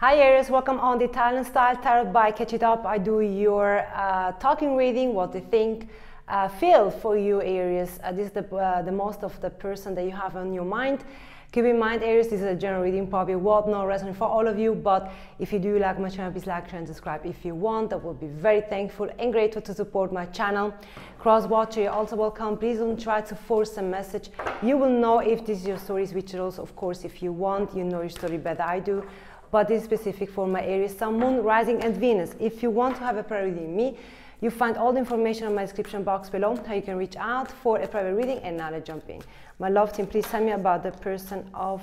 Hi Aries, welcome on the Italian Style Tarot by Catch It Up. I do your uh, talking reading, what they think, uh, feel for you Aries. Uh, this is the, uh, the most of the person that you have on your mind. Keep in mind Aries, this is a general reading, probably what not resonant for all of you, but if you do like my channel, please like, share and subscribe if you want. I would be very thankful and grateful to support my channel. Cross-watcher, you're also welcome. Please don't try to force a message. You will know if this is your story, which is also, of course, if you want, you know your story better I do but is specific for my Aries Sun, Moon, Rising and Venus. If you want to have a private reading me, you find all the information on my description box below how you can reach out for a private reading and now let's jump in. My love team, please tell me about the person of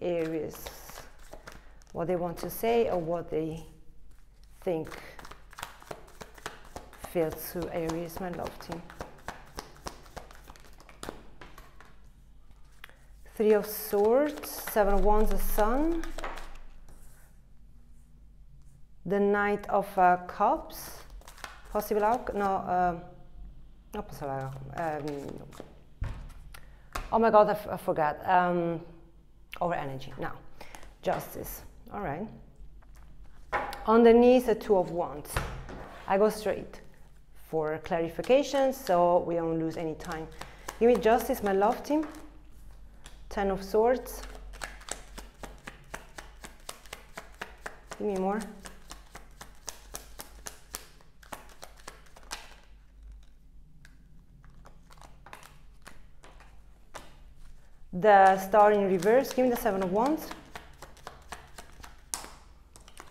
Aries. What they want to say or what they think feels to Aries, my love team. Three of Swords, Seven of Wands, the Sun, the Knight of uh, Cups, possible outcome, no, uh, not possible um, oh my God, I, forgot, um, over energy, now, Justice, all right. Underneath, a Two of Wands. I go straight for clarification, so we don't lose any time. Give me Justice, my love team. Ten of Swords. Give me more. The star in reverse, give me the seven of wands.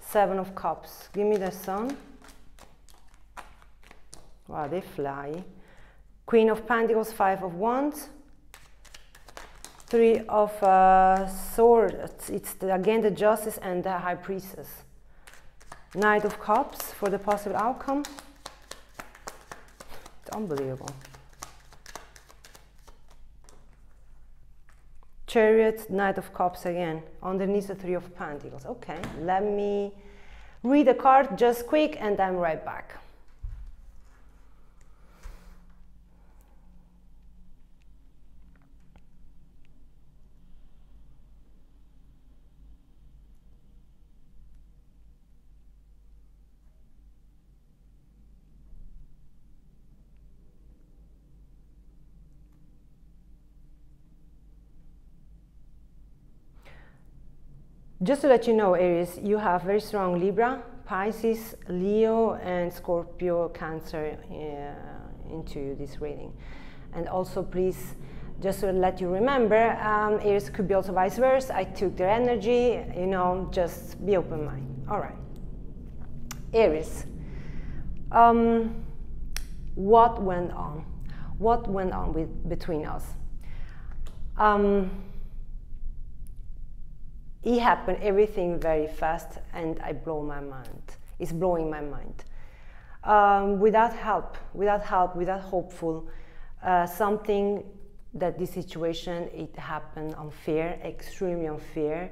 Seven of cups, give me the sun. Wow, they fly. Queen of Pentacles, five of wands. Three of uh, swords, it's the, again the justice and the high priestess. Knight of cups for the possible outcome. It's unbelievable. Chariot, Knight of Cups again, underneath the Three of Pentacles. Okay, let me read the card just quick and I'm right back. Just to let you know, Aries, you have very strong Libra, Pisces, Leo, and Scorpio, Cancer uh, into this reading. And also, please, just to let you remember, um, Aries could be also vice versa. I took their energy, you know, just be open mind. All right. Aries. Um, what went on? What went on with, between us? Um, it happened everything very fast and I blow my mind. It's blowing my mind. Um, without help, without help, without hopeful, uh, something that this situation, it happened unfair, extremely unfair.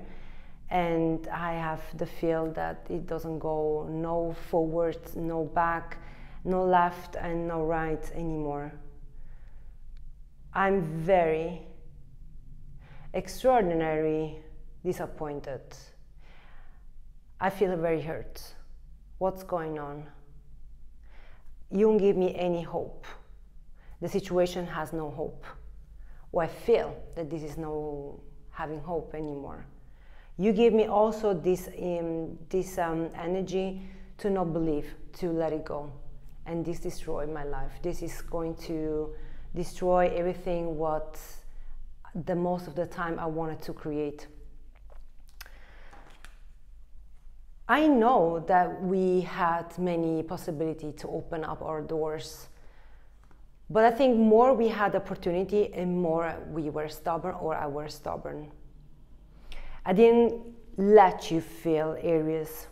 And I have the feel that it doesn't go no forward, no back, no left and no right anymore. I'm very extraordinary disappointed. I feel very hurt. What's going on? You don't give me any hope. The situation has no hope. Or I feel that this is no having hope anymore. You give me also this, um, this um, energy to not believe, to let it go. And this destroy my life. This is going to destroy everything what the most of the time I wanted to create. I know that we had many possibility to open up our doors, but I think more we had opportunity and more we were stubborn or I were stubborn. I didn't let you feel Aries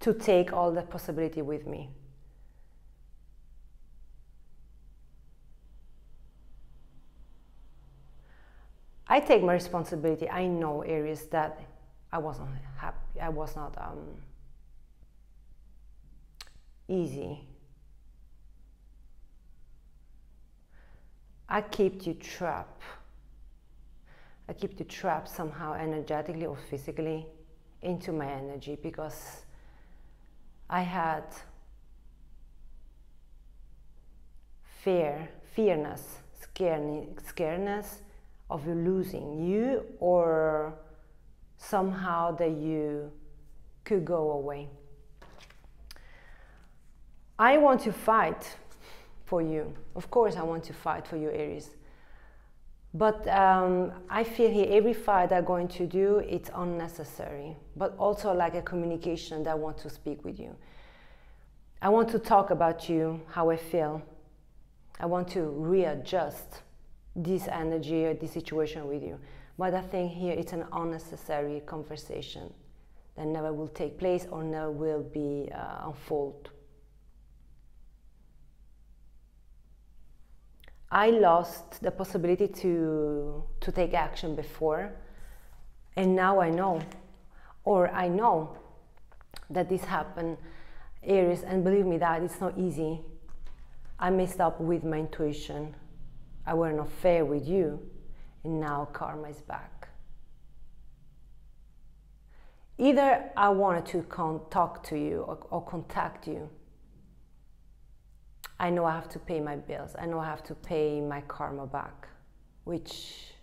to take all the possibility with me. I take my responsibility. I know Aries that I wasn't happy. I was not um, easy. I kept you trapped. I kept you trapped somehow energetically or physically. into my energy because I had fear, fearness, scareness of you losing you or somehow that you could go away. I want to fight for you. Of course, I want to fight for you, Aries. But um, I feel here every fight I'm going to do, it's unnecessary. But also like a communication that I want to speak with you. I want to talk about you, how I feel. I want to readjust this energy or this situation with you. But I think here it's an unnecessary conversation that never will take place or never will be uh, unfold. I lost the possibility to, to take action before, and now I know, or I know that this happened, Aries, and believe me that it's not easy. I messed up with my intuition. I were not fair with you, and now karma is back. Either I wanted to con- talk to you or, or contact you I know I have to pay my bills. I know I have to pay my karma back, which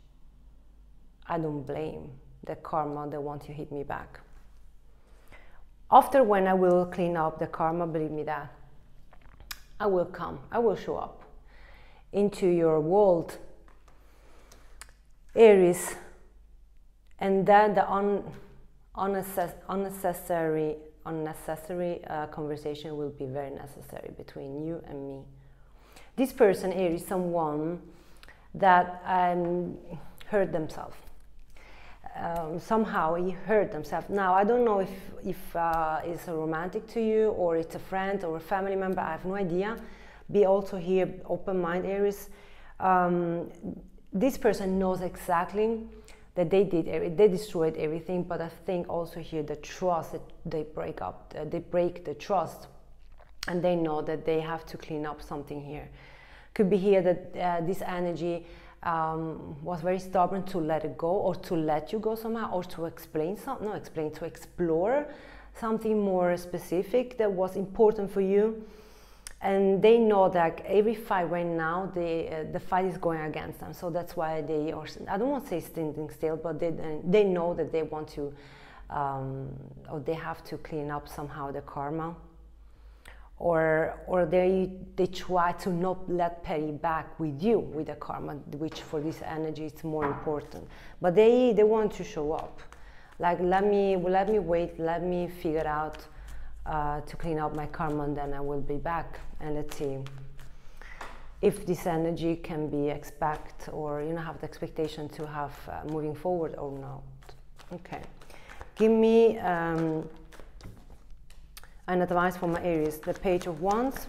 I don't blame the karma that want to hit me back. After when I will clean up the karma, believe me that I will come, I will show up into your world, Aries, and then the un, unnecess- unnecessary unnecessary uh, conversation will be very necessary between you and me. This person is someone that um, hurt themselves. Um, somehow he hurt himself. Now I don't know if if uh, it's a romantic to you or it's a friend or a family member. I have no idea. Be also here open mind Aries. Um, this person knows exactly that they did they destroyed everything but i think also here the trust that they break up uh, they break the trust and they know that they have to clean up something here. Could be here that uh, this energy um, was very stubborn to let it go or to let you go somehow or to explain something no explain to explore something more specific that was important for you and they know that every fight right now they, uh, the fight is going against them. So that's why they are i don't want to say standing still but they, they know that they want to um, or they have to clean up somehow the karma. Or or they they try to not let pay back with you with the karma which for this energy is more important. But they they want to show up. Like let me let me wait let me figure out uh, to clean up my karma and then I will be back and let's see if this energy can be expect or you know have the expectation to have uh, moving forward or not. Okay, give me um, an advice for my Aries. The Page of Wands.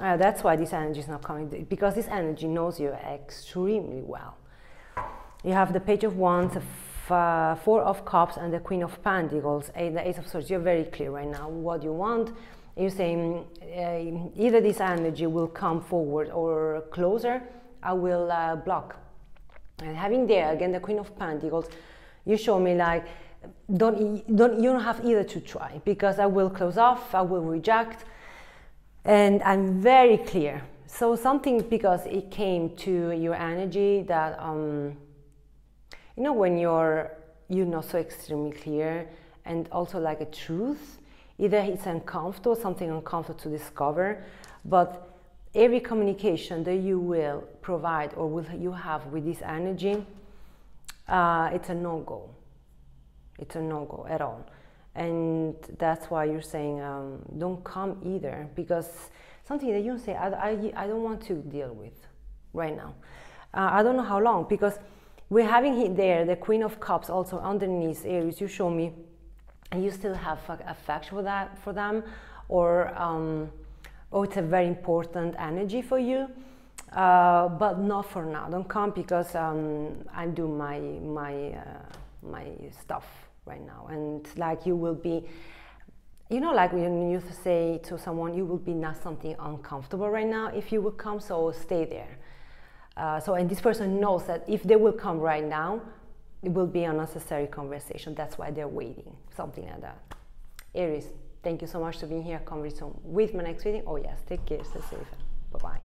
Uh, that's why this energy is not coming because this energy knows you extremely well. You have the Page of Wands, uh, Four of Cups and the Queen of Pentacles, the Ace of Swords, you're very clear right now what you want. You're saying uh, either this energy will come forward or closer, I will uh, block. And having there again the Queen of Pentacles, you show me like don't don't you don't have either to try because I will close off, I will reject, and I'm very clear. So something because it came to your energy that. Um, you know when you're you're not so extremely clear and also like a truth either it's uncomfortable something uncomfortable to discover but every communication that you will provide or will you have with this energy uh, it's a no-go. It's a no-go at all. And that's why you're saying um, don't come either because something that you say I, I, I don't want to deal with right now. Uh, i don't know how long because we're having there the Queen of Cups also underneath Aries. You show me, and you still have affection for that for them, or um, oh, it's a very important energy for you. Uh, but not for now. Don't come because um, I'm doing my my uh, my stuff right now, and like you will be. You know, like when you say to someone, you will be not something uncomfortable right now if you will come, so stay there Uh, so, and this person knows that if they will come right now, it will be unnecessary conversation. That's why they're waiting, something like that. Aries, thank you so much for being here. Come soon with my next reading. Oh yes, take care, stay safe. Bye bye.